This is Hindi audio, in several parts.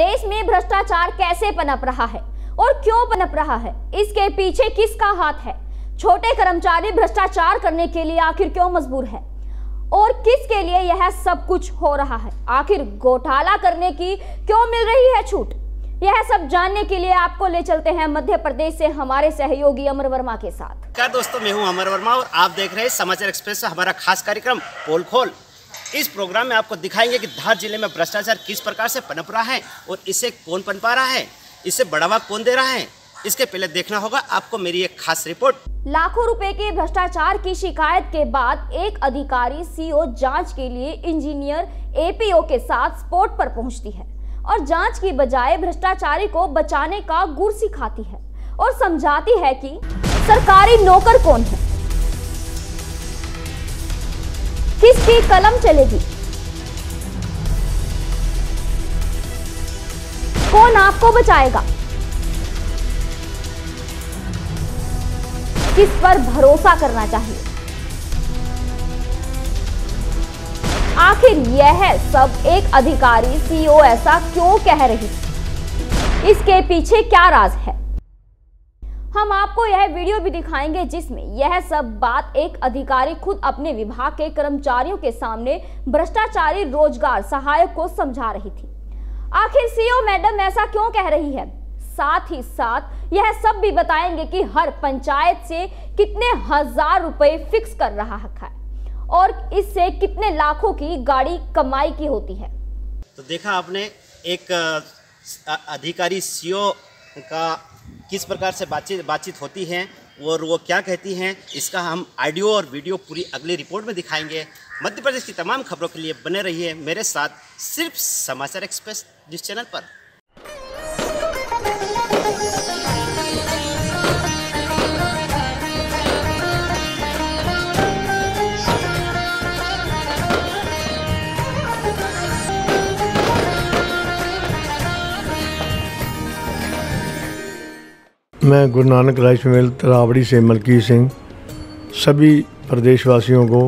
देश में भ्रष्टाचार कैसे पनप रहा है और क्यों पनप रहा है? इसके पीछे किसका हाथ है? छोटे कर्मचारी भ्रष्टाचार करने के लिए आखिर क्यों मजबूर है? और किसके लिए यह सब कुछ हो रहा है? आखिर घोटाला करने की क्यों मिल रही है छूट? यह सब जानने के लिए आपको ले चलते हैं मध्य प्रदेश से हमारे सहयोगी अमर वर्मा के साथ। क्या दोस्तों, मैं हूँ अमर वर्मा और आप देख रहे हैं समाचार एक्सप्रेस हमारा खास कार्यक्रम पोल खोल इस प्रोग्राम में आपको दिखाएँगे कि धार ज़िले में भ्रष्टाचार किस प्रकार से पनप रहा है और इसे कौन पनपा रहा है, इसे बढ़ावा कौन दे रहा है, इसके पहले देखना होगा आपको मेरी एक खास रिपोर्ट। लाखों रुपए के भ्रष्टाचार की शिकायत के बाद एक अधिकारी सीओ जाँच के लिए इंजीनियर एपीओ के साथ स्पॉट पर पहुँचती है और जाँच की बजाय भ्रष्टाचारी को बचाने का गुर सिखाती है और समझाती है कि सरकारी नौकर कौन है? किसकी कलम चलेगी। कौन आपको बचाएगा? किस पर भरोसा करना चाहिए? आखिर यह सब एक अधिकारी सीओ ऐसा क्यों कह रही? इसके पीछे क्या राज है? हम आपको यह वीडियो भी दिखाएँगे जिसमें यह सब बात एक अधिकारी खुद अपने विभाग के कर्मचारियों के सामने भ्रष्टाचारी रोज़गार सहायक को समझा रही थी। आखिर सीओ मैडम ऐसा क्यों कह रही है? साथ ही साथ यह सब भी बताएँगे कि हर पंचायत से कितने हज़ार रुपए फिक्स कर रहा है और इससे कितने लाखों की गाड़ी कमाई की होती है। तो देखा आपने, एक अधिकारी सीओ का किस प्रकार से बातचीत बातचीत होती है और वो क्या कहती हैं, इसका हम ऑडियो और वीडियो पूरी अगली रिपोर्ट में दिखाएँगे। मध्य प्रदेश की तमाम खबरों के लिए बने रहिए मेरे साथ सिर्फ़ समाचार एक्सप्रेस न्यूज़ चैनल पर। मैं गुरु नानक राइस मिल तरावड़ी से मलकी सिंह, सभी प्रदेशवासियों को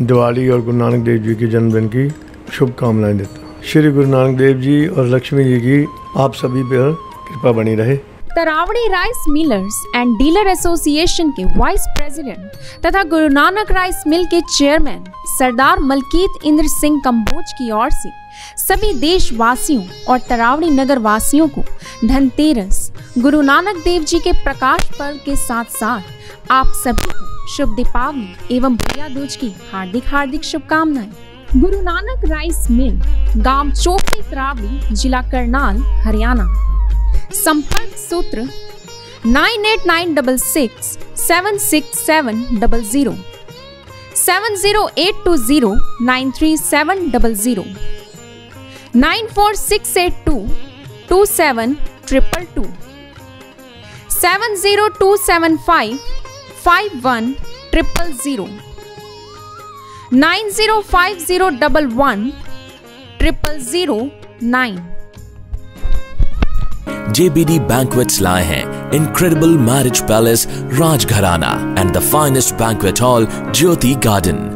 दिवाली और गुरु नानक देव जी के जन्मदिन की शुभकामनाएँ देता हूँ। श्री गुरु नानक देव जी और लक्ष्मी जी की आप सभी पर कृपा बनी रहे। Taraori rice millers and dealer association के वाइस प्रेसिडेंट तथा गुरु नानक राइस मिल के चेयरमैन सरदार मलकीत इंद्र सिंह कम्बोज की ओर से सभी देशवासियों और तरावड़ी नगर वासियों को धनतेरस गुरु नानक देव जी के प्रकाश पर्व के साथ साथ आप सभी को शुभ दीपावली एवं भैया दूज की हार्दिक हार्दिक शुभकामनाएँ। गुरु नानक राइस मिल, गाँव चोपड़ी तरावड़ी, जिला करनाल, हरियाणा। संपर्क सूत्र nine eight nine double six seven six seven double zero, seven zero eight two zero nine three seven double zero. Nine four six eight two two seven triple two seven zero two seven five five one triple zero nine zero five zero double one triple zero nine JBD Banquets लाए हैं Incredible Marriage Palace Rajgharana and the finest banquet hall Jyoti Garden.